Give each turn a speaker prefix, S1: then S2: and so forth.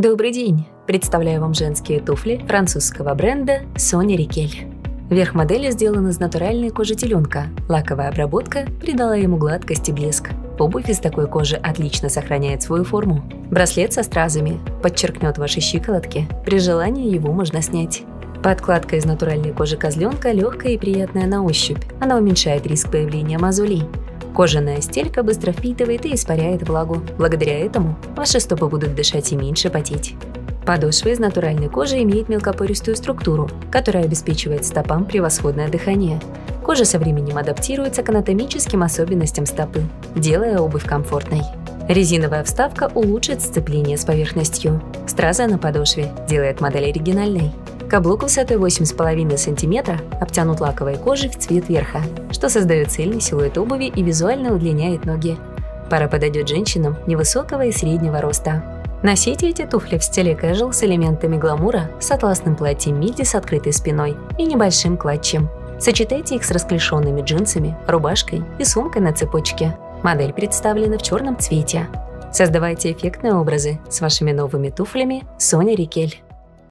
S1: Добрый день! Представляю вам женские туфли французского бренда Соня Рикель. Верх модели сделан из натуральной кожи теленка. Лаковая обработка придала ему гладкость и блеск. Обувь из такой кожи отлично сохраняет свою форму. Браслет со стразами подчеркнет ваши щиколотки. При желании его можно снять. Подкладка из натуральной кожи козленка легкая и приятная на ощупь. Она уменьшает риск появления мозолей. Кожаная стелька быстро впитывает и испаряет влагу. Благодаря этому ваши стопы будут дышать и меньше потеть. Подошва из натуральной кожи имеет мелкопористую структуру, которая обеспечивает стопам превосходное дыхание. Кожа со временем адаптируется к анатомическим особенностям стопы, делая обувь комфортной. Резиновая вставка улучшит сцепление с поверхностью. Страза на подошве делает модель оригинальной. Каблук высотой 8,5 см обтянут лаковой кожей в цвет верха, что создает цельный силуэт обуви и визуально удлиняет ноги. Пара подойдет женщинам невысокого и среднего роста. Носите эти туфли в стиле casual с элементами гламура, с атласным платьем миди с открытой спиной и небольшим клатчем. Сочетайте их с расклешенными джинсами, рубашкой и сумкой на цепочке. Модель представлена в черном цвете. Создавайте эффектные образы с вашими новыми туфлями Соня Рикель.